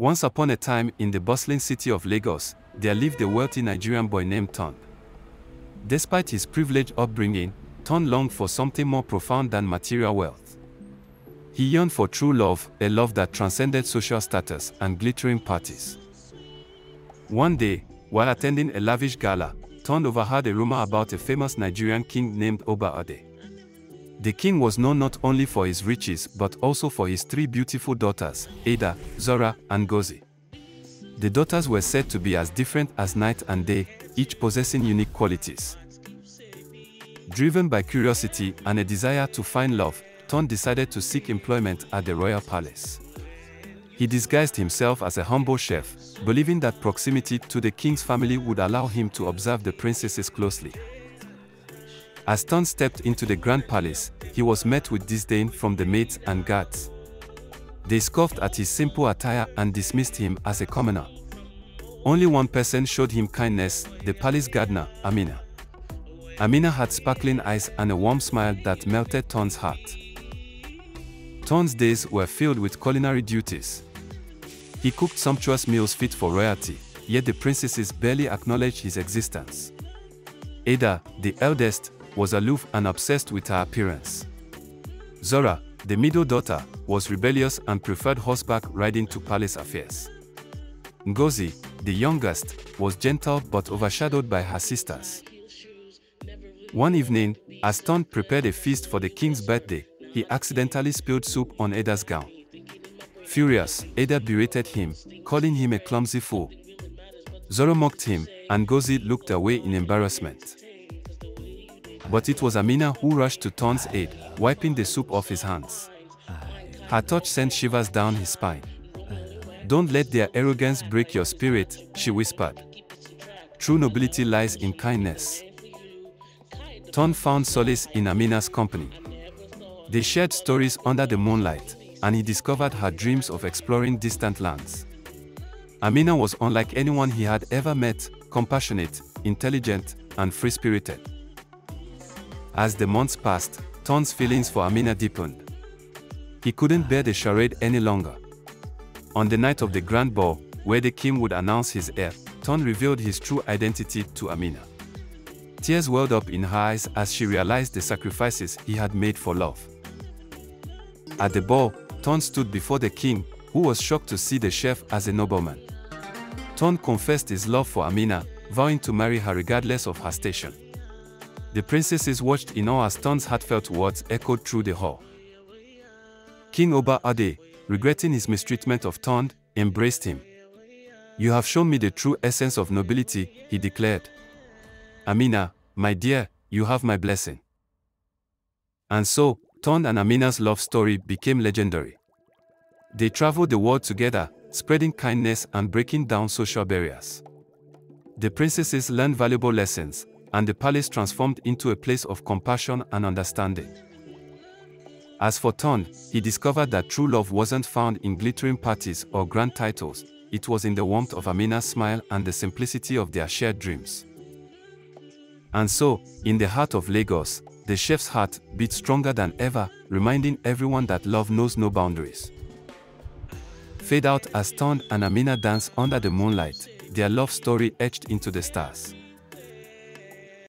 Once upon a time in the bustling city of Lagos, there lived a wealthy Nigerian boy named Ton. Despite his privileged upbringing, Ton longed for something more profound than material wealth. He yearned for true love, a love that transcended social status and glittering parties. One day, while attending a lavish gala, Ton overheard a rumor about a famous Nigerian king named Oba Ade. The king was known not only for his riches but also for his three beautiful daughters, Ada, Zora, and Ngozi. The daughters were said to be as different as night and day, each possessing unique qualities. Driven by curiosity and a desire to find love, Ton decided to seek employment at the royal palace. He disguised himself as a humble chef, believing that proximity to the king's family would allow him to observe the princesses closely. As Ton stepped into the grand palace, he was met with disdain from the maids and guards. They scoffed at his simple attire and dismissed him as a commoner. Only one person showed him kindness, the palace gardener, Amina. Amina had sparkling eyes and a warm smile that melted Ton's heart. Ton's days were filled with culinary duties. He cooked sumptuous meals fit for royalty, yet the princesses barely acknowledged his existence. Ada, the eldest, was aloof and obsessed with her appearance. Zora, the middle daughter, was rebellious and preferred horseback riding to palace affairs. Ngozi, the youngest, was gentle but overshadowed by her sisters. One evening, as Ton prepared a feast for the king's birthday, he accidentally spilled soup on Ada's gown. Furious, Ada berated him, calling him a clumsy fool. Zora mocked him, and Ngozi looked away in embarrassment. But it was Amina who rushed to Ton's aid, wiping the soup off his hands. Her touch sent shivers down his spine. Don't let their arrogance break your spirit, she whispered. True nobility lies in kindness. Ton found solace in Amina's company. They shared stories under the moonlight, and he discovered her dreams of exploring distant lands. Amina was unlike anyone he had ever met, compassionate, intelligent, and free-spirited. As the months passed, Ton's feelings for Amina deepened. He couldn't bear the charade any longer. On the night of the grand ball, where the king would announce his heir, Ton revealed his true identity to Amina. Tears welled up in her eyes as she realized the sacrifices he had made for love. At the ball, Ton stood before the king, who was shocked to see the chef as a nobleman. Ton confessed his love for Amina, vowing to marry her regardless of her station. The princesses watched in awe as Ton's heartfelt words echoed through the hall. King Oba Ade, regretting his mistreatment of Ton, embraced him. You have shown me the true essence of nobility, he declared. Amina, my dear, you have my blessing. And so, Ton and Amina's love story became legendary. They traveled the world together, spreading kindness and breaking down social barriers. The princesses learned valuable lessons, and the palace transformed into a place of compassion and understanding. As for Ton, he discovered that true love wasn't found in glittering parties or grand titles, it was in the warmth of Amina's smile and the simplicity of their shared dreams. And so, in the heart of Lagos, the chef's heart beat stronger than ever, reminding everyone that love knows no boundaries. Fade out as Ton and Amina dance under the moonlight, their love story etched into the stars.